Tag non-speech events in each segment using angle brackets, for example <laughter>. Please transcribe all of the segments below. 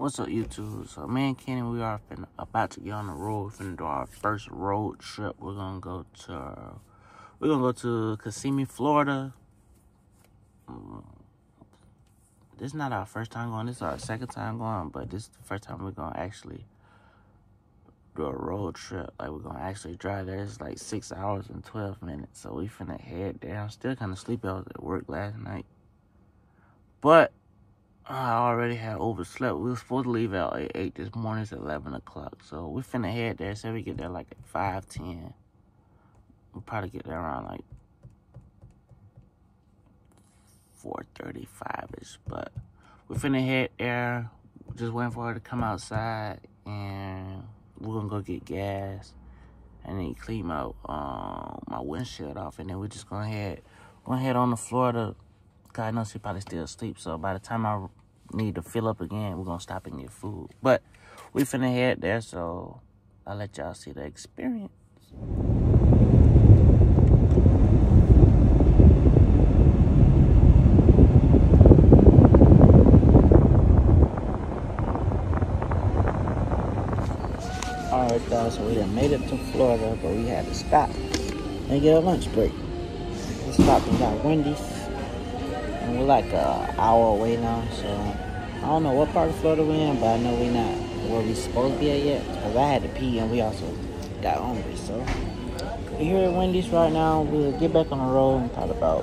What's up, YouTube? So, me and Kenny, we are finna, about to get on the road. We're finna do our first road trip. We're gonna go to, we're gonna go to Kissimmee, Florida. Um, this is not our first time going. This is our second time going, but this is the first time we're gonna actually do a road trip. Like we're gonna actually drive there. It's like six hours and twelve minutes. So we finna head there. I'm still kind of sleepy. I was at work last night, but I already had overslept. We were supposed to leave out at 8 this morning. It's 11 o'clock. So we finna head there. Say we get there like at 5, 10. We'll probably get there around like 4.35ish. But we finna head there. Just waiting for her to come outside. And we're gonna go get gas. And then clean my, um, my windshield off. And then we're just gonna head, gonna head on to Florida. God I know she probably still asleep. So by the time I need to fill up again, we're gonna stop and get food. But we finna head there, so I'll let y'all see the experience. Alright guys, so we done made it to Florida, but we had to stop and get a lunch break. We stopped and got Wendy's. And we're like an hour away now, so I don't know what part of Florida we're in, but I know we're not where we supposed to be at yet. Because I had to pee and we also got hungry, so. We're here at Wendy's right now. We'll get back on the road in probably about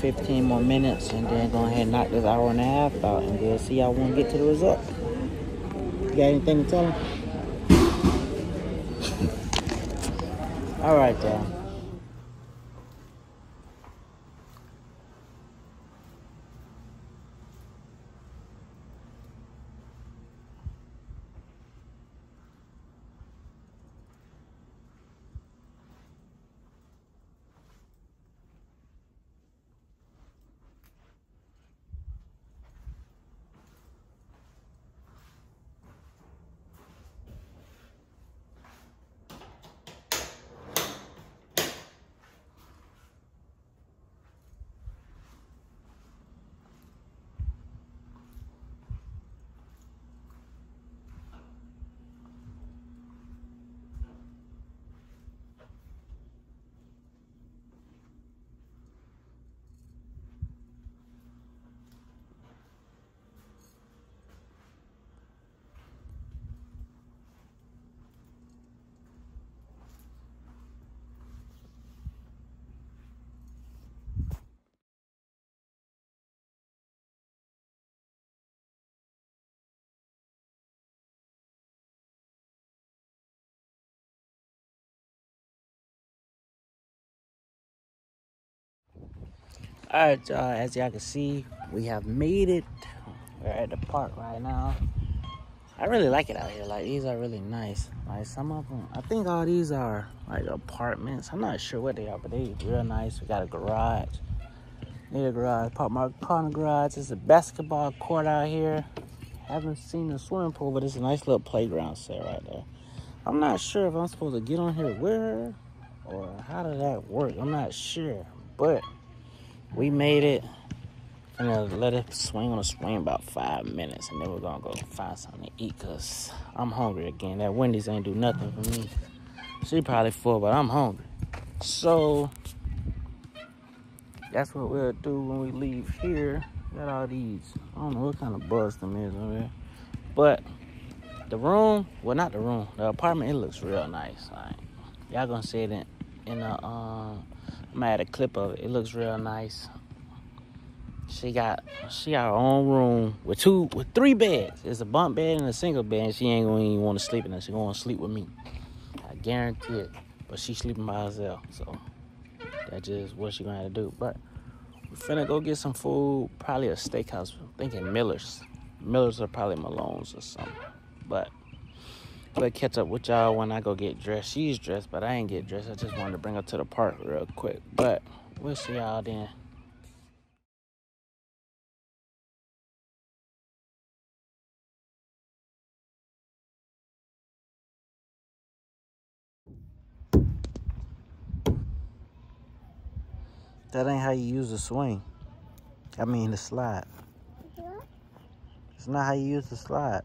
15 more minutes and then go ahead and knock this hour and a half out and we'll see how we get to the result. You got anything to tell them? <laughs> All right, then. All right, y'all. As y'all can see, we have made it. We're at the park right now. I really like it out here. Like these are really nice. Like some of them, I think all these are like apartments. I'm not sure what they are, but they real nice. We got a garage. Need a garage. Park my car in the garage. There's a basketball court out here. Haven't seen the swimming pool, but it's a nice little playground set right there. I'm not sure if I'm supposed to get on here where or how does that work. I'm not sure, but we made it. I'm gonna let it swing on a swing about five minutes, and then we're gonna go find something to eat. Cause I'm hungry again. That Wendy's ain't do nothing for me. She probably full, but I'm hungry. So that's what we'll do when we leave here. Got all these. I don't know what kind of buzz them is over there, but the room, well, not the room, the apartment. It looks real nice. Like y'all gonna see it in in the um. I'm gonna add a clip of it. It looks real nice. She got she got her own room with two with three beds. It's a bunk bed and a single bed. And she ain't gonna even want to sleep in it. She gonna sleep with me. I guarantee it. But she sleeping by herself. So that's just what she gonna have to do. But we're finna go get some food. Probably a steakhouse. I'm thinking Miller's. Miller's or probably Malone's or something. But we'll catch up with y'all when I go get dressed. She's dressed, but I ain't get dressed. I just wanted to bring her to the park real quick. But we'll see y'all then. That ain't how you use the swing. I mean the slide. It's not how you use the slide.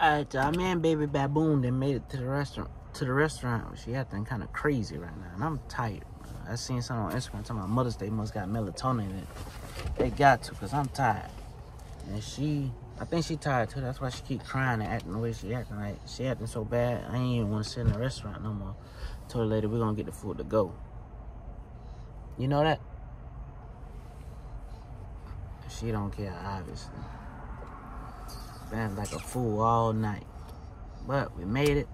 Alright, y'all. Uh, Me and baby baboon then made it to the restaurant. To the restaurant, she acting kind of crazy right now, and I'm tired. I seen something on Instagram talking about Mother's Day must got melatonin in it. They got to, cause I'm tired. And she, I think she tired too. That's why she keep crying and acting the way she acting. Like she acting so bad, I ain't even want to sit in the restaurant no more. Told her later we're gonna get the food to go. You know that? She don't care, obviously been like a fool all night. But we made it.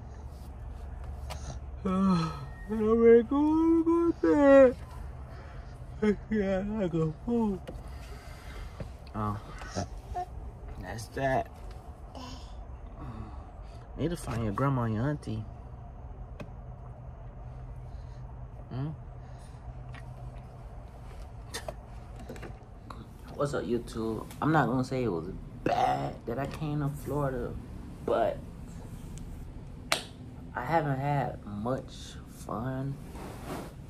I'm ready to go to bed. Yeah, like a fool. Oh, that's that. Need to find your grandma and your auntie. Hmm? What's up, YouTube? I'm not gonna say it was bad that I came to Florida, but I haven't had much fun.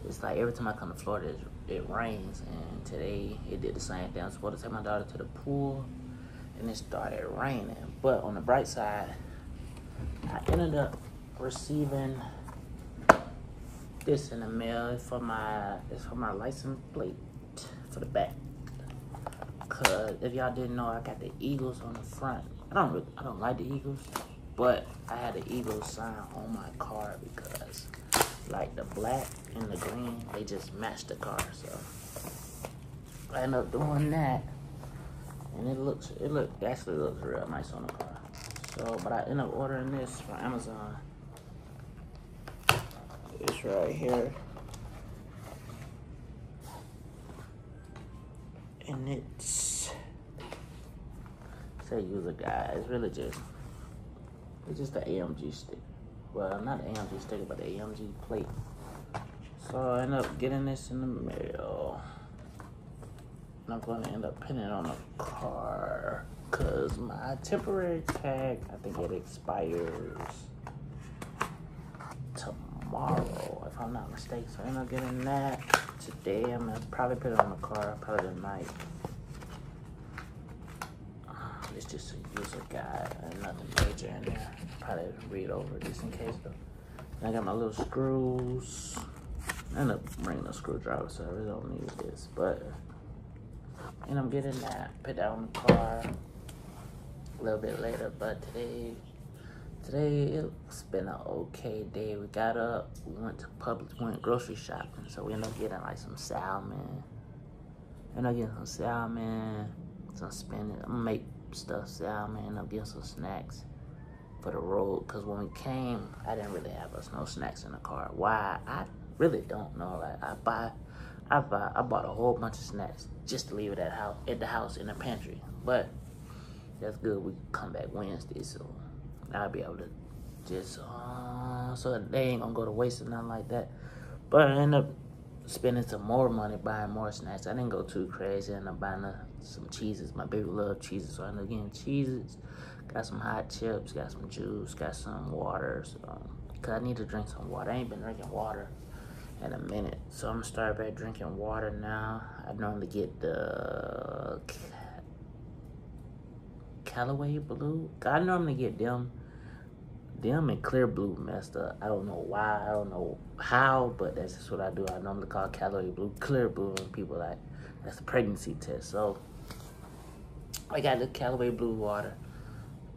It's like every time I come to Florida, it rains, and today it did the same thing. I was supposed to take my daughter to the pool, and it started raining. But on the bright side, I ended up receiving this in the mail. For my it's for my license plate for the back. Cause if y'all didn't know, I got the Eagles on the front. I don't really, I don't like the Eagles, but I had the Eagles sign on my car because like the black and the green, they just match the car. So I ended up doing that, and it looks, it look actually looks real nice on the car. So, but I ended up ordering this from Amazon. It's right here. and it's say use a guy. It's really just it's just the AMG stick. Well, not the AMG sticker, but the AMG plate. So I end up getting this in the mail. And I'm going to end up pinning it on a car because my temporary tag, I think it expires tomorrow, if I'm not mistaken. So I end up getting that today. I'm gonna probably put it on the car, probably tonight. It's just a user guide and nothing major in there. Probably read over just in case though. I got my little screws. I end up bringing a screwdriver, so I really don't need this. But, and I'm getting that, put that on the car a little bit later. But today, today it's been an okay day. We got up, we went to Publix. went grocery shopping, so we ended up getting like some salmon. Ended up getting some salmon, some spinach. I'm gonna make stuffed salmon. Ended up getting some snacks for the road. Cause when we came, I didn't really have us no snacks in the car. Why? I really don't know. Like I buy, I buy, I bought a whole bunch of snacks just to leave it at house, at the house in the pantry. But that's good. We come back Wednesday, so I'll be able to just, uh, so they ain't gonna go to waste or nothing like that. But I end up spending some more money buying more snacks. I didn't go too crazy. And I buying uh, some cheeses. My baby love cheeses, so I ended up getting cheeses. Got some hot chips, got some juice, got some water. So, Cause I need to drink some water. I ain't been drinking water in a minute. So I'm gonna start back drinking water now. I normally get the Callaway Blue. I normally get them, them and Clear Blue messed up. I don't know why. I don't know how, but that's just what I do. I normally call Callaway Blue Clear Blue, and people like that's a pregnancy test. So I got the Callaway Blue water,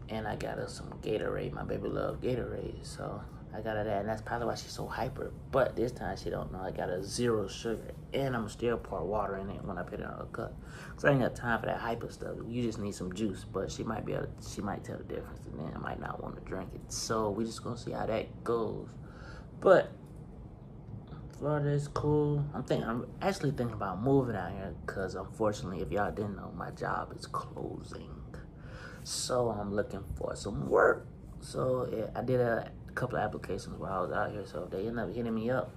and I got her some Gatorade. My baby love Gatorade, so I got her that, and that's probably why she's so hyper. But this time she don't know I got a zero sugar, and I'm still pour water in it when I put it in a cup. Cause I ain't got time for that hyper stuff. You just need some juice, but she might be able. To, she might tell the difference, and then I might not want to drink it. So we just gonna see how that goes. But Florida is cool. I'm thinking. I'm actually thinking about moving out here, cause unfortunately, if y'all didn't know, my job is closing. So I'm looking for some work. So yeah, I did a a couple of applications while I was out here. So if they end up hitting me up,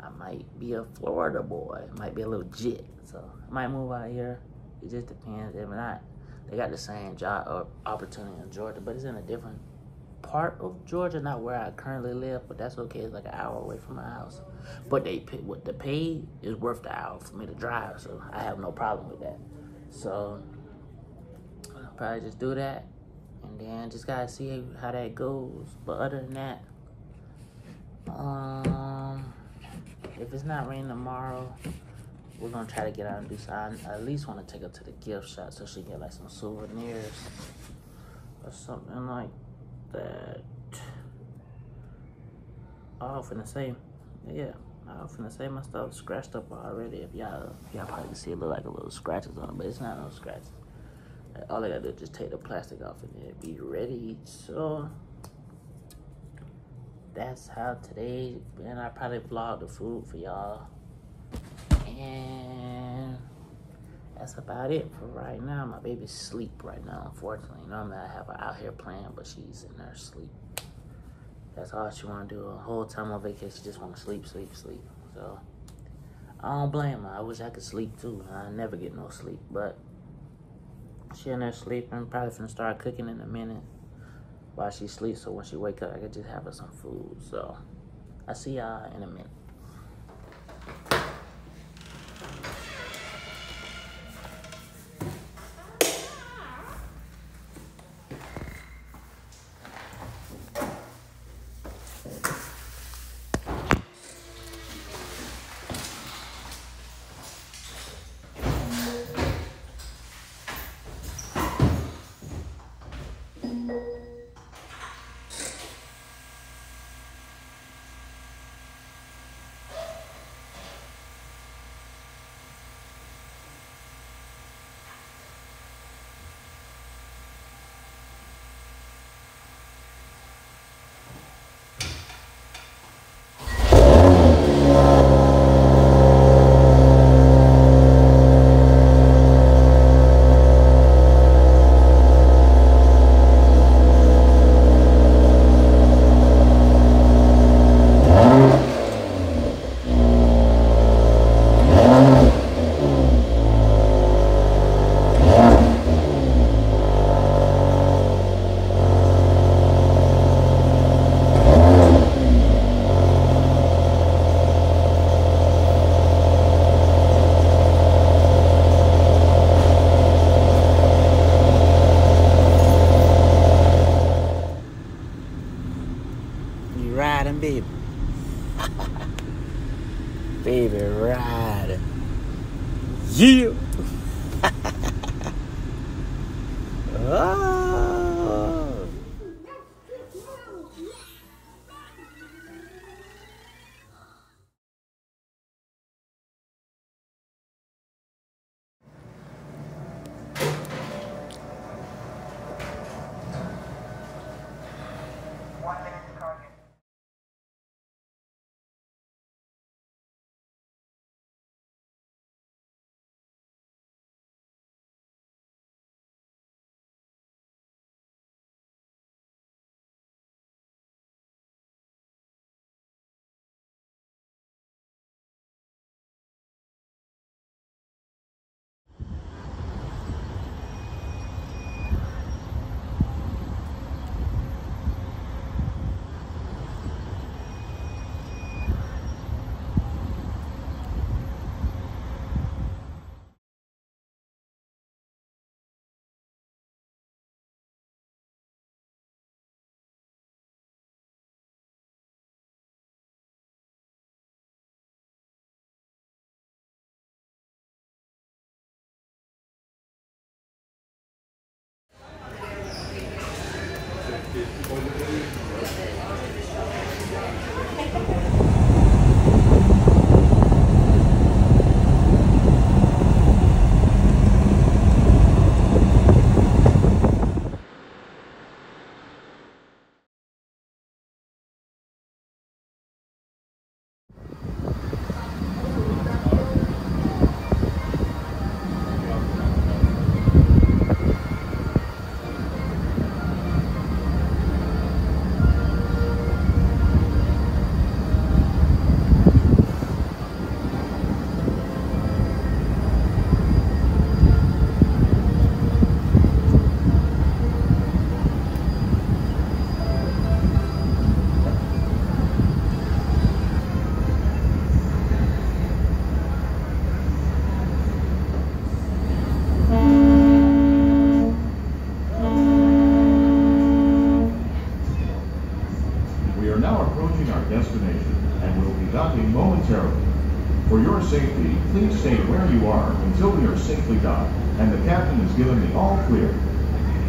I might be a Florida boy. Might be a little jit. So I might move out here. It just depends. If not, they got the same job or opportunity in Georgia, but it's in a different part of Georgia, not where I currently live. But that's okay. It's like an hour away from my house. But they pay, what the pay is worth the hour for me to drive, so I have no problem with that. So I'll probably just do that and then just gotta see how that goes. But other than that, um, if it's not raining tomorrow, we're gonna try to get out and do something. I at least want to take her to the gift shop so she can get like some souvenirs or something like that. I was finna say, yeah, I was finna say my stuff scratched up already. If y'all, y'all probably see it look like a little scratches on it, but it's not no scratches all I gotta do is just take the plastic off and then be ready. So that's how today and I probably vlog the food for y'all. And that's about it for right now. My baby's sleep right now, unfortunately. Normally I have her out here playing, but she's in her sleep. That's all she wanna do. The whole time on vacation, she just wanna sleep, sleep, sleep. So I don't blame her. I wish I could sleep too. I never get no sleep, but she in there sleeping. Probably gonna start cooking in a minute while she sleeps. So when she wake up, I could just have her some food. So I see y'all in a minute.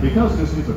Because this is a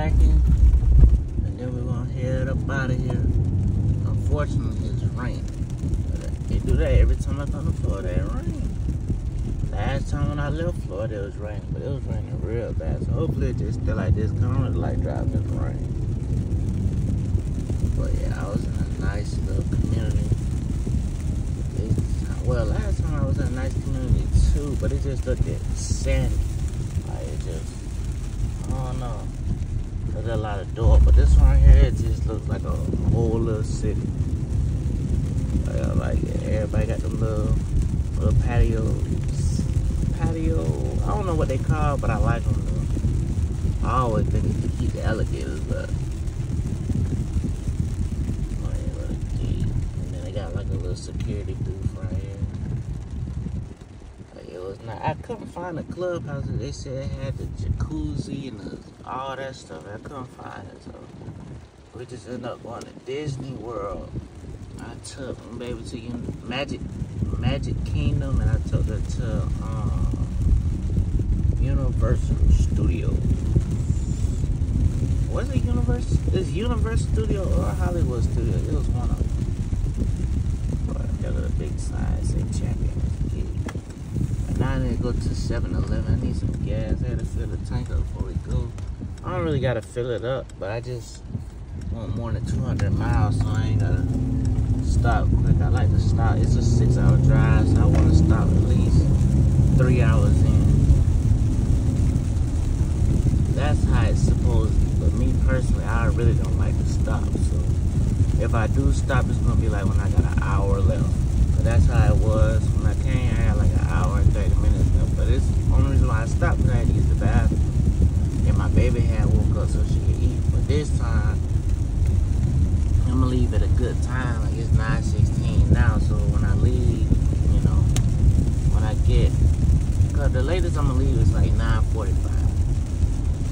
packing, and then we're gonna head up out of here. Unfortunately, it's raining. But It do that every time I come to Florida, it rains. Last time when I left Florida, it was raining, but it was raining real bad. So hopefully it just stay like this. I don't like driving in the rain. But yeah, I was in a nice little community. It's, well, last time I was in a nice community too, but it just looked sandy. Like it just, I don't know. There's a lot of door, but this one here, it just looks like a whole little city. Like, like everybody got them little, little patios. Patio, I don't know what they call, but I like them. I always think it's to keep the alligators, but. And then they got like a little security booth right here. Like, it was not. I couldn't find a clubhouse they said it had the jacuzzi and the, all that stuff. I couldn't find it, so we just ended up going to Disney World. I took my baby to Un- Magic Magic Kingdom, and I took her to um, Universal Studios. Was it Universal? Is Universal Studio or Hollywood Studio? It was one of them. But a big sign say Champions League. And Now I need to go to 7-Eleven. I need some gas. I gotta fill the tank up before we go. I don't really gotta fill it up, but I just want more than 200 miles, so I ain't gotta stop quick. I like to stop. It's a six-hour drive, so I want to stop at least three hours in. That's how it's supposed. But me personally, I really don't like to stop. So if I do stop, it's gonna be like when I got an hour left. But that's how it was when I came. I had like an hour and 30 minutes left. But it's the only reason why I stopped because I had to use the bathroom. Baby had woke up so she could eat. But this time, I'm gonna leave at a good time. Like it's 9:16 now, so when I leave, you know, when I get, cause the latest I'm gonna leave is like 9:45.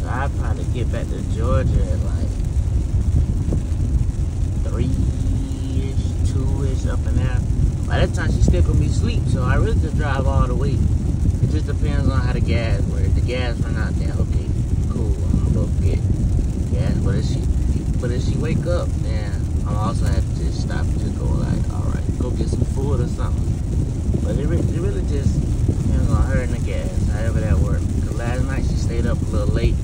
So I probably get back to Georgia at like three-ish, two-ish, up and down. By that time, she's still gonna be asleep, so I really just drive all the way. It just depends on how the gas works. The gas run out, then okay, cool. I'm gonna go get gas. But if she, but if she wake up, then I'm also have to stop to go like, all right, go get some food or something. But it, re- it really just depends on her and the gas, however that works. Cause last night she stayed up a little late.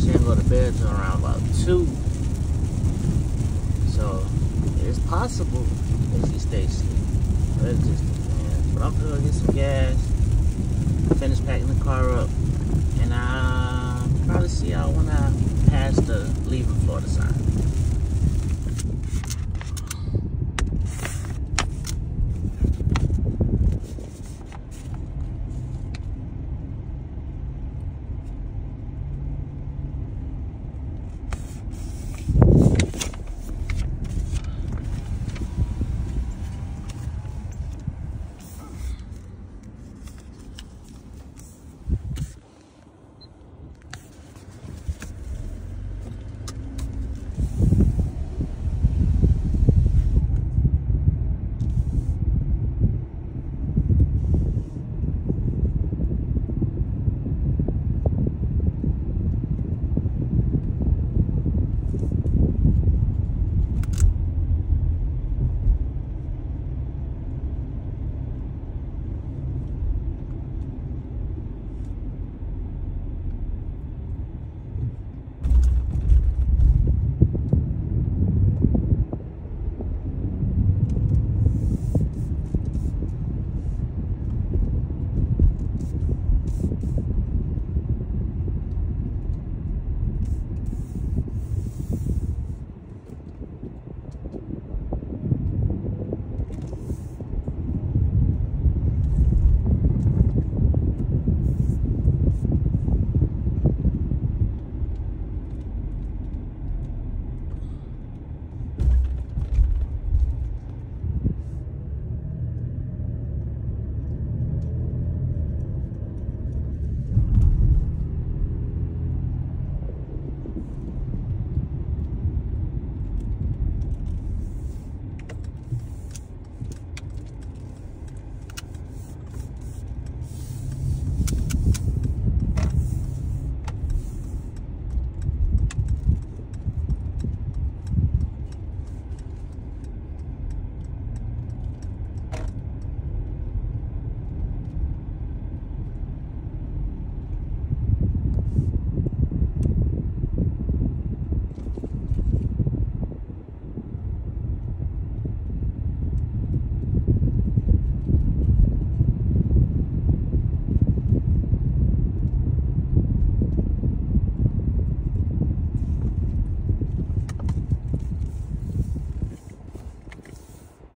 She didn't go to bed till around about two. So it's possible that she stays asleep. But it just depends. But I'm gonna get some gas, finish packing the car up, and I'll probably see y'all when I pass the leaving Florida sign.